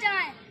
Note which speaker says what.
Speaker 1: जाएँ।